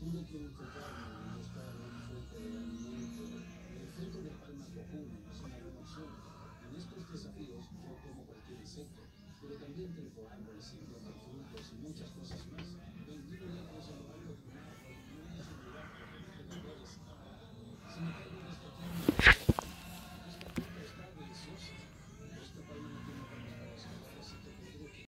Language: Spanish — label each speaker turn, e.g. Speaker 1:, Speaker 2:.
Speaker 1: quiero enfocarme en buscar un fruto de alimento. El fruto de palma cojuno es una buena. En estos desafíos yo como cualquier insecto, pero también tengo árboles y